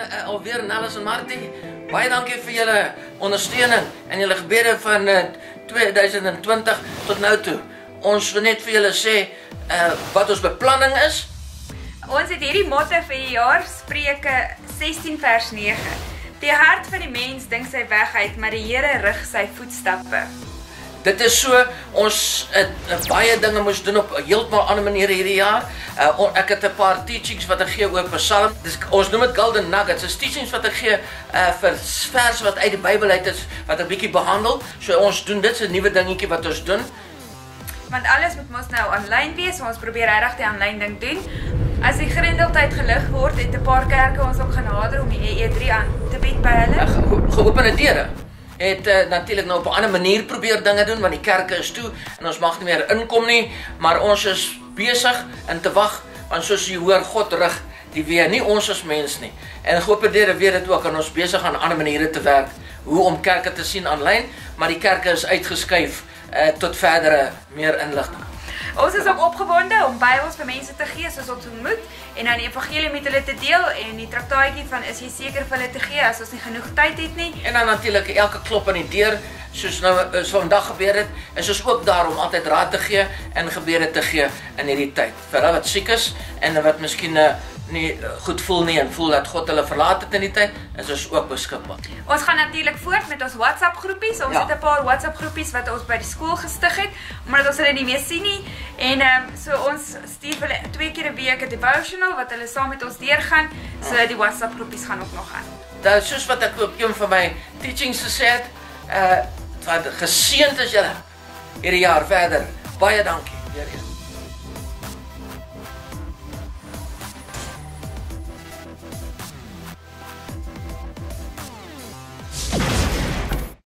uh, alweer Nellis en Martie. Baie dankie vir julle ondersteuning en julle gebede van uh, 2020 tot nou toe. Ons wil net vir julle sê uh, wat ons beplanning is. Ons het hierdie motto vir die jaar Spreuke 16 vers 9. Die hart van die mens dink sy weg uit, maar die Here rig sy voetstappe. Dit is so ons het uh, baie dinge moes doen op heeltemal ander manier hierdie jaar. Uh, on, ek het 'n paar teachings wat ek gee oor Psalm. Dis ons noem dit golden nuggets. Dis teachings wat ek gee uh, vir verse wat uit die Bybel uit is wat ek bietjie behandel. So ons doen dit 'n nuwe dingetjie wat ons doen. Want alles moet mos nou aanlyn wees. Ons probeer regtig die aanlyn ding doen. As die grendeltyd gelig word, het 'n paar kerke ons ook genader om die E3 aan te bied by hulle. Ge geopende deure het uh, natuurlik nou op 'n ander manier probeer dinge doen want die kerke is toe en ons mag nie meer inkom nie, maar ons is besig in te wag want soos jy hoor God rig die weer, nie ons as mens nie. En Goopedere weet dit ook en ons besig aan ander maniere te werk hoe om kerke te sien aanlyn, maar die kerke is uitgeskuif uh, tot verdere meer inligting. Ons is ook opgewonde om Bybels vir mense te gee soos ons ontmoet en dan die evangelie met hulle te deel en die traktaatjie van is jy seker vir hulle te gee as ons nie genoeg tyd het nie. En dan natuurlik elke klop aan die deur soos nou is vandag gebeur het, is ons ook daar om altyd raad te gee en gebede te gee in hierdie tyd. Vir hulle wat siek is en wat miskien 'n eh, nie eh, goed voel nie en voel dat God hulle verlaat het in die tyd, is ons ook beskikbaar. Ons gaan natuurlik voort met ons WhatsApp groepies. Ons ja. het 'n paar WhatsApp groepies wat ons by die skool gestig het, omdat ons hulle nie meer sien nie. En ehm um, so ons stuur hulle twee keer 'n week 'n devotional wat hulle saam met ons deurgaan. So die WhatsApp groepies gaan ook nog aan. Dit is soos wat ek op een van my teachings gesê het, uh wat geseënd is julle hierdie jaar verder. Baie dankie eens.